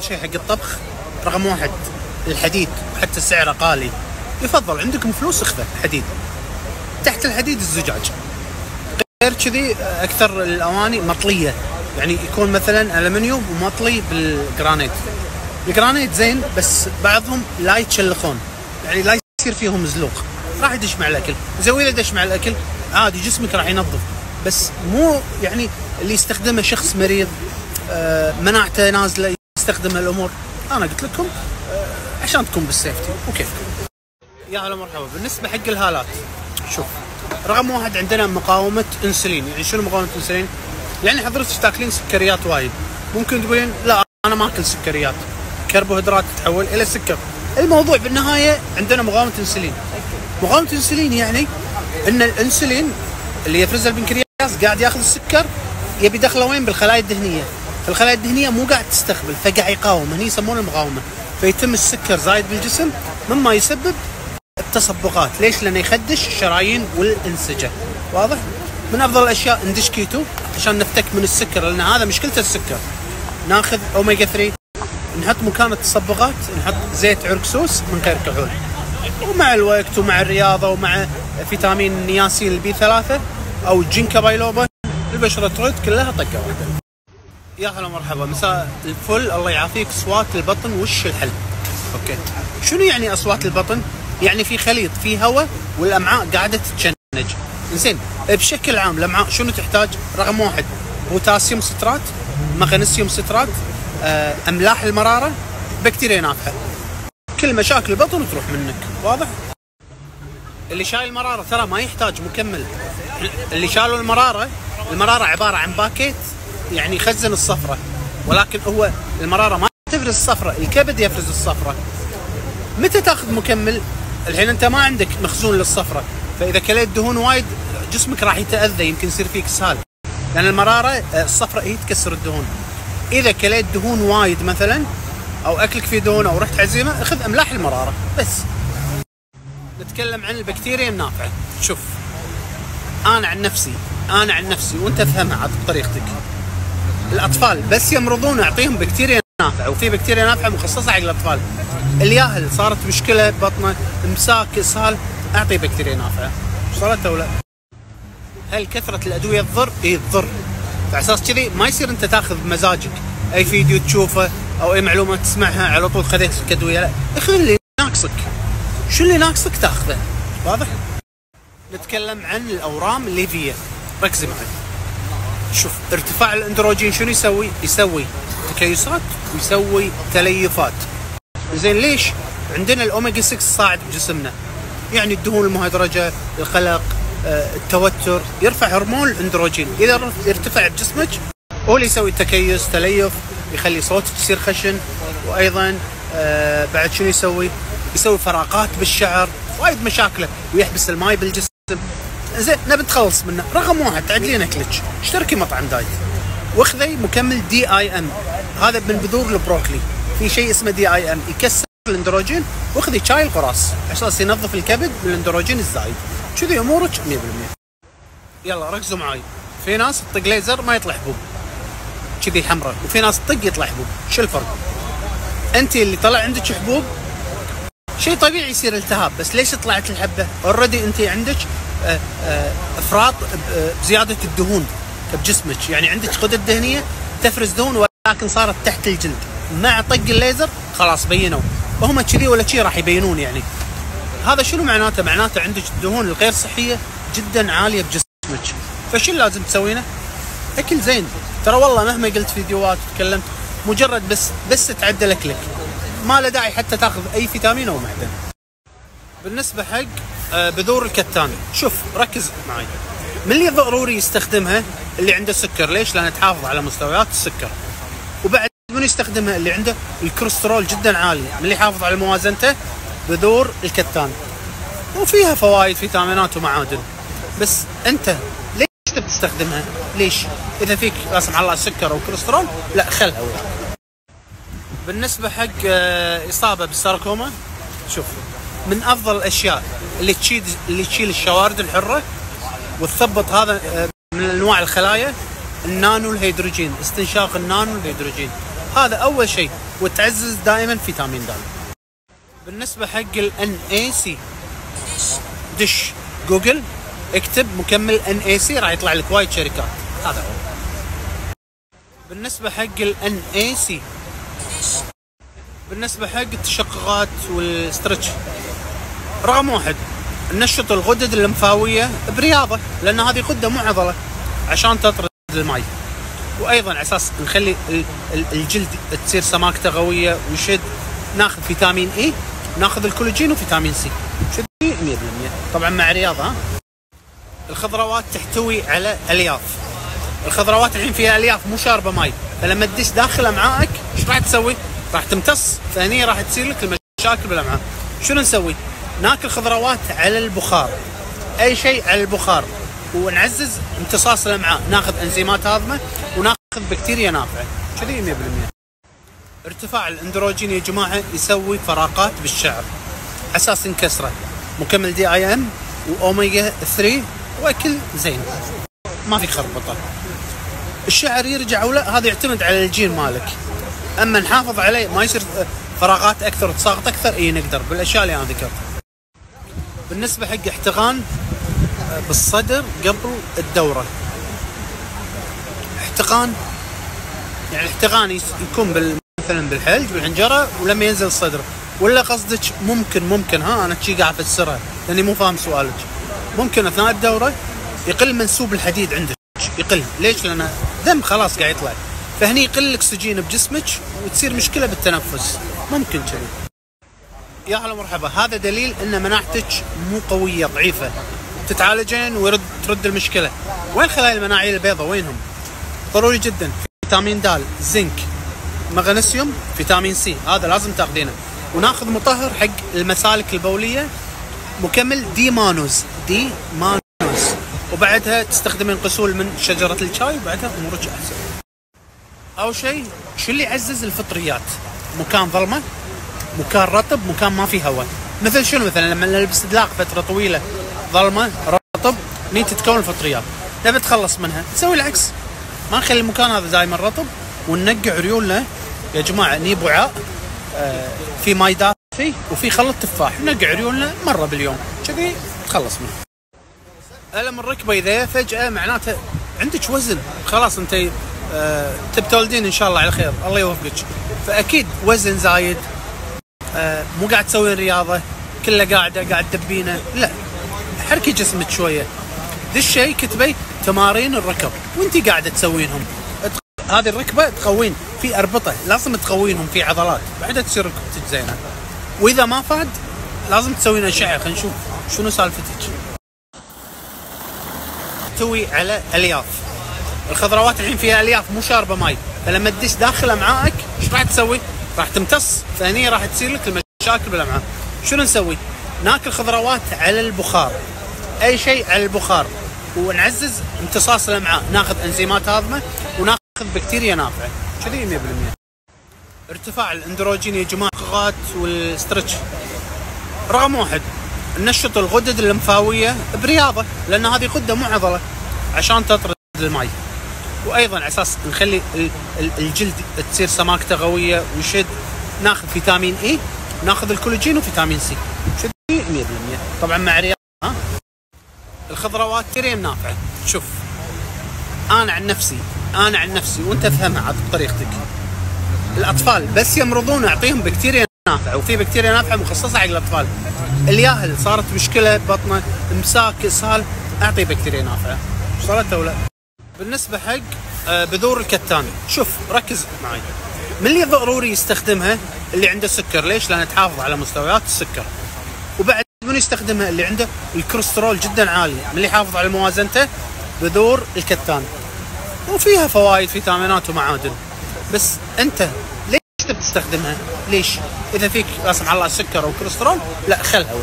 افضل شيء حق الطبخ رقم واحد الحديد وحتى سعره غالي يفضل عندكم فلوس اخذه حديد تحت الحديد الزجاج. غير كذي أكثر الأواني مطلية. يعني يكون مثلا ألمنيوم ومطلي بالجرانيت. الجرانيت زين بس بعضهم لا يتشلخون. يعني لا يصير فيهم زلوق. راح يدش مع الأكل. زين واذا دش مع الأكل عادي جسمك راح ينظف. بس مو يعني اللي يستخدمه شخص مريض آه، مناعته نازلة يستخدم الأمور أنا قلت لكم آه، عشان تكون بالسيفتي وكيفكم يا هلا مرحبا. بالنسبة حق الهالات شوف رقم واحد عندنا مقاومة إنسولين. يعني شنو مقاومة إنسولين؟ يعني حضرتك تاكلين سكريات وايد. ممكن تقولين لا أنا ما أكل سكريات. كربوهيدرات تتحول إلى سكر. الموضوع بالنهاية عندنا مقاومة إنسولين. مقاومة إنسولين يعني إن الإنسولين اللي يفرزه البنكرياس قاعد ياخذ السكر يبي يدخله وين؟ بالخلايا الدهنية. فالخلايا الدهنية مو قاعد تستقبل فقاعد يقاوم هني يسمونه المقاومة فيتم السكر زايد بالجسم مما يسبب التصبغات. ليش؟ لأنه يخدش الشرايين والانسجة. واضح؟ من أفضل الأشياء ندش كيتو عشان نفتك من السكر لأن هذا مشكلته السكر. ناخذ اوميجا 3 نحط مكان التصبغات نحط زيت عرقسوس من غير كحول. ومع الوقت ومع الرياضة ومع فيتامين niacin ال B 3 أو ginkgo biloba البشرة ترد كلها طقة واحدة. يا هلا مرحبا مساء الفل. الله يعافيك. أصوات البطن وش الحل؟ أوكي. شنو يعني أصوات البطن؟ يعني في خليط في هواء والأمعاء قاعدة تتشنج. زين بشكل عام الأمعاء شنو تحتاج؟ رقم واحد بوتاسيوم سترات مغنيسيوم سترات آه، أملاح المرارة بكتيريا نافعة. كل مشاكل البطن تروح منك. واضح؟ اللي شايل المرارة ترى ما يحتاج مكمل. اللي شالوا المرارة المرارة عبارة عن باكيت يعني يخزن الصفرة. ولكن هو المرارة ما تفرز الصفرة الكبد يفرز الصفرة. متى تأخذ مكمل؟ الحين أنت ما عندك مخزون للصفرة. فإذا كليت دهون وايد جسمك راح يتأذى يمكن يصير فيك اسهال لأن المرارة آه، الصفرة هي تكسر الدهون. إذا كليت دهون وايد مثلا أو أكلك فيه دهون أو رحت عزيمة اخذ أملاح المرارة. بس. نتكلم عن البكتيريا النافعة. شوف. أنا عن نفسي أنا عن نفسي وأنت افهمها عاد بطريقتك. الأطفال بس يمرضون اعطيهم بكتيريا نافعه وفي بكتيريا نافعه مخصصة حق الأطفال. الياهل صارت مشكلة بطنه امساك اسهال أعطي بكتيريا نافعة. وصلت ولا هل كثرة الأدوية تضر؟ اي تضر أساس كذي ما يصير أنت تاخذ بمزاجك أي فيديو تشوفه أو أي معلومة تسمعها على طول خذيت لك ادويه لا اخذ اللي ناقصك شو اللي ناقصك تاخذه؟ واضح؟ نتكلم عن الأورام الليفيه ركزي معي. شوف ارتفاع الأندروجين شنو يسوي؟ يسوي تكيسات ويسوي تليفات زين ليش؟ عندنا الأوميجا 6 صاعد بجسمنا يعني الدهون المهدرجه القلق آه، التوتر يرفع هرمون الأندروجين إذا يرتفع بجسمك هو اللي يسوي تكيس تليف يخلي صوتك يصير خشن وأيضا آه، بعد شنو يسوي؟ يسوي فراغات بالشعر وايد مشاكله ويحبس الماي بالجسم زين نبي نتخلص منه. رقم واحد تعدلين اكلك اشتركي مطعم diet. واخذي مكمل DIM هذا من بذور البروكلي. في شيء اسمه DIM يكسر الاندروجين واخذي شاي القراص. عشان ينظف الكبد من الاندروجين الزايد. كذي أمورك 100% يلا ركزوا معاي. في ناس تطق ليزر ما يطلع حبوب. كذي حمراء. وفي ناس تطق يطلع حبوب. شو الفرق؟ انت اللي طلع عندك حبوب؟ شيء طبيعي يصير التهاب بس ليش طلعت الحبة؟ already انت عندك افراط بزياده الدهون بجسمك. يعني عندك غدد دهنيه تفرز دهون ولكن صارت تحت الجلد. مع طق الليزر خلاص بينوا. وهم كذي ولا شي راح يبينون يعني. هذا شنو معناته؟ معناته عندك الدهون الغير صحية جدا عالية بجسمك. فشو لازم تسوينه؟ أكل زين. ترى والله مهما قلت فيديوهات وتكلمت مجرد بس بس تعدل أكلك. ما له داعي حتى تاخذ أي فيتامين أو معدن. بالنسبة حق بذور الكتان. شوف ركز معي. من اللي ضروري يستخدمها اللي عنده سكر؟ ليش؟ لانها تحافظ على مستويات السكر. وبعد من يستخدمها اللي عنده الكوليسترول جدا عالي؟ من اللي يحافظ على موازنته؟ بذور الكتان. وفيها فوائد فيتامينات ومعادن. بس أنت ليش تبي تستخدمها؟ ليش؟ إذا فيك لا سمح الله سكر أو كوليسترول لا خلها. بالنسبة حق آه، إصابة بالساركوما شوف. من أفضل الأشياء اللي تشيل اللي تشيل الشوارد الحرة وتثبط هذا آه، من أنواع الخلايا النانو الهيدروجين استنشاق النانو الهيدروجين. هذا أول شيء وتعزز دائما فيتامين د. بالنسبة حق ال NAC دش جوجل اكتب مكمل NAC راح يطلع لك وايد شركات. هذا هو. بالنسبة حق ال NAC بالنسبة حق التشققات وال stretch رقم واحد نشط الغدد اللمفاوية برياضة لأن هذه غدة مو عضله عشان تطرد الماء وأيضا على أساس نخلي ال- ال- الجلد تصير سماكته قوية ويشد ناخذ فيتامين E ناخذ الكولاجين وفيتامين C. كذي 100% طبعا مع رياضة الخضروات تحتوي على ألياف. الخضروات الحين فيها ألياف مو شاربة ماي فلما تدش داخل أمعائك إيش راح تسوي؟ راح تمتص فهني راح تصير لك المشاكل بالأمعاء. شنو نسوي؟ ناكل خضروات على البخار. أي شيء على البخار. ونعزز امتصاص الامعاء ناخذ أنزيمات هاضمه وناخذ بكتيريا نافعة. كذي 100% ارتفاع الأندروجين يا جماعة يسوي فراقات بالشعر. أساس انكسره. مكمل دي آي إم واوميجا 3 وأكل زين. ما في خربطه الشعر يرجع ولا هذا يعتمد على الجين مالك. أما نحافظ عليه ما يصير فراغات أكثر وتساقط أكثر إي نقدر. بالأشياء اللي أنا ذكرتها. بالنسبة حق احتقان آه، بالصدر قبل الدورة. احتقان يعني الاحتقان يس- يكون بال مثلا بالحلج بالحنجره ولما ينزل الصدر ولا قصدك ممكن ممكن ها أنا شي قاعد افسرها لأني مو فاهم سؤالك. ممكن أثناء الدورة يقل منسوب الحديد عندك. يقل. ليش؟ لأن دم خلاص قاعد يطلع. فهني يقل الأكسجين بجسمك وتصير مشكلة بالتنفس. ممكن كذي. يا هلا مرحبا هذا دليل إن مناعتك مو قوية ضعيفة. تتعالجين ويرد ترد المشكلة. وين خلايا المناعيه البيضاء؟ وينهم؟ ضروري جدا. فيتامين د زنك مغنيسيوم فيتامين سي. هذا لازم تاخذينه. وناخذ مطهر حق المسالك البولية مكمل D-mannose. D-mannose. وبعدها تستخدمين غسول من شجرة الشاي وبعدها أمورك أحسن. أول شيء شو اللي يعزز الفطريات؟ مكان ظلمة مكان رطب مكان ما فيه هواء. مثل شنو؟ مثلا لما نلبس دلاق فترة طويلة ظلمة رطب ني تتكون الفطريات نبي نتخلص منها. نسوي العكس. ما نخلي المكان هذا دائما رطب وننقع عيوننا. يا جماعة ني وعاء آه في ماي دافي وفي خلط تفاح. ننقع عيوننا مرة باليوم. كذي تخلص منه ألم الركبة إذا فجأة معناته عندك وزن. خلاص أنت آه تبي تولدين إن شاء الله على خير. الله يوفقك. فأكيد وزن زايد. مو قاعد تسوين رياضة كله قاعدة قاعد تدبينه لا حركي جسمك شوية. ذا الشيء كتبي تمارين الركب وانت قاعدة تسوينهم. هذه الركبة تقوين في أربطة لازم تقوينهم في عضلات. بعدها تصير ركبتك زينة. وإذا ما فاد لازم تسوين أشعة. خلينا نشوف شنو سالفتك. تحتوي على ألياف. الخضروات الحين فيها ألياف مو شاربة ماي. فلما تدش داخل امعائك إيش راح تسوي؟ راح تمتص فهني راح تصير لك المشاكل بالامعاء شنو نسوي؟ ناكل خضروات على البخار. أي شيء على البخار. ونعزز امتصاص الأمعاء. ناخذ إنزيمات هاضمه وناخذ بكتيريا نافعة. كذي 100% ارتفاع الأندروجين يا جماعة الغات والسترتش رقم واحد نشط الغدد اللمفاوية برياضة لأن هذه غدة مو عضله عشان تطرد الماء وأيضا على أساس نخلي ال- ال- الجلد تصير سماكته قوية ويشد ناخذ فيتامين اي ناخذ الكولاجين وفيتامين سي. كذي 100% طبعا مع رياضة ها؟ الخضروات كثير نافعة. شوف أنا عن نفسي أنا عن نفسي وأنت افهمها عاد بطريقتك. الأطفال بس يمرضون أعطيهم بكتيريا نافعة وفي بكتيريا نافعة مخصصة حق الأطفال. الياهل صارت مشكلة بطنه امساك اسهال أعطي بكتيريا نافعة. وصلت ولا بالنسبة حق آه، بذور الكتان. شوف ركز معي. من اللي ضروري يستخدمها اللي عنده سكر؟ ليش؟ لانها تحافظ على مستويات السكر. وبعد من يستخدمها اللي عنده؟ الكوليسترول جدا عالي. من اللي يحافظ على موازنته؟ بذور الكتان. وفيها فوائد فيتامينات ومعادن. بس أنت ليش تستخدمها؟ ليش؟ إذا فيك لا سمح الله سكر أو كوليسترول لا خلها